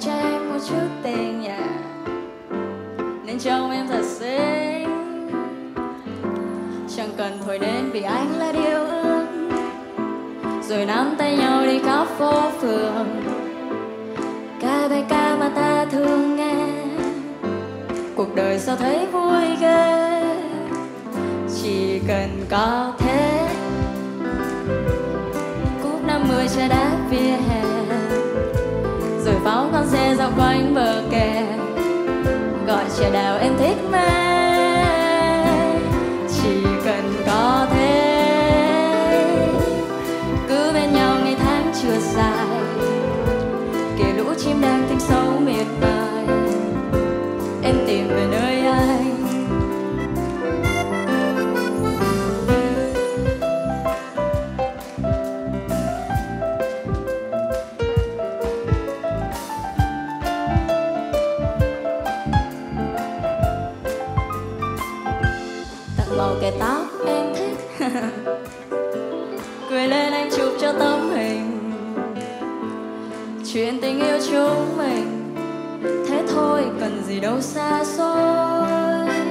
cài cho em một chút tiền nhà nên trông em thật xinh chẳng cần thổi đến vì anh là điều ước. Rồi nắm tay nhau đi khắp phố phường. Ca bài ca mà ta thường nghe. Cuộc đời sao thấy vui ghê? Chỉ cần có thế. Cúp năm mươi sẽ đã trà đào em thích mê tóc em thích. Cười lên anh chụp cho tấm hình. Chuyện tình yêu chúng mình. Thế thôi, cần gì đâu xa xôi.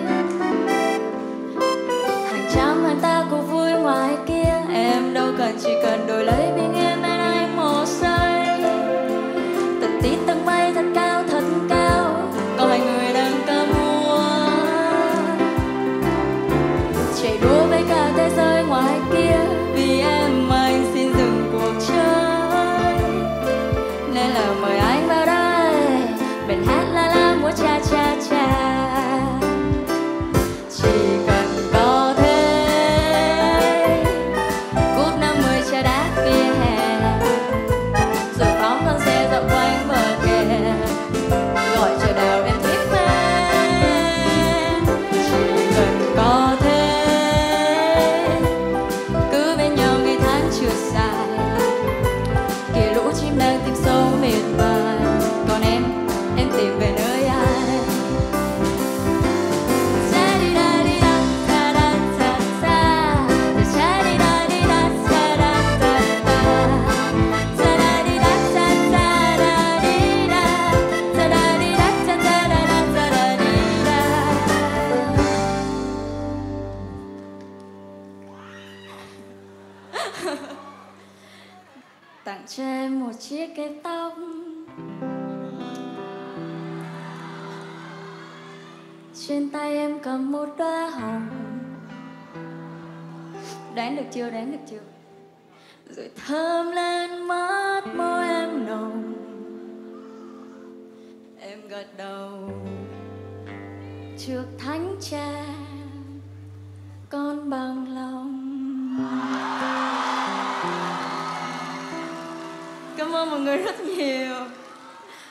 Tặng cho em một chiếc cái tóc. Trên tay em cầm một đóa hồng. Đoán được chưa, đoán được chưa? Rồi thơm lên mắt môi em nồng. Em gật đầu. Trước thánh cha, con bằng lòng. 정말 사랑해요.